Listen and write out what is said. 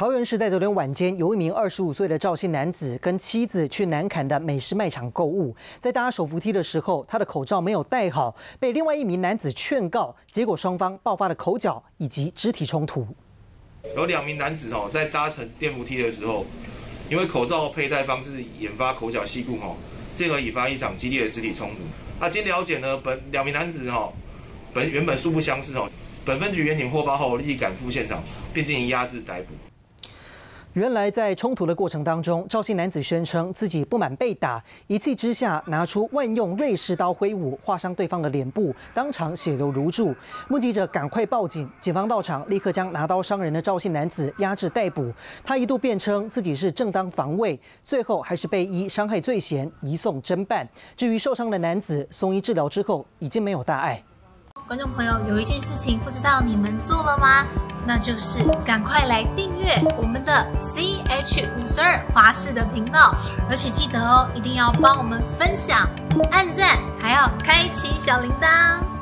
桃园市在昨天晚间，有一名二十五岁的赵姓男子跟妻子去南坎的美食卖场购物，在搭手扶梯的时候，他的口罩没有戴好，被另外一名男子劝告，结果双方爆发了口角以及肢体冲突。有两名男子哦，在搭乘电扶梯的时候，因为口罩佩戴方式引发口角戏故哈，进而引发一场激烈的肢体冲突。那经了解呢，本两名男子哦，本原本素不相识哦，本分局员警获报后立即赶赴现场，并进行压制逮捕。原来在冲突的过程当中，赵姓男子宣称自己不满被打，一气之下拿出万用瑞士刀挥舞，划伤对方的脸部，当场血流如注。目击者赶快报警，警方到场立刻将拿刀伤人的赵姓男子压制逮捕。他一度辩称自己是正当防卫，最后还是被依伤害罪嫌移送侦办。至于受伤的男子，送医治疗之后已经没有大碍。观众朋友，有一件事情不知道你们做了吗？那就是赶快来订阅我们的 C H 五十二华视的频道，而且记得哦，一定要帮我们分享、按赞，还要开启小铃铛。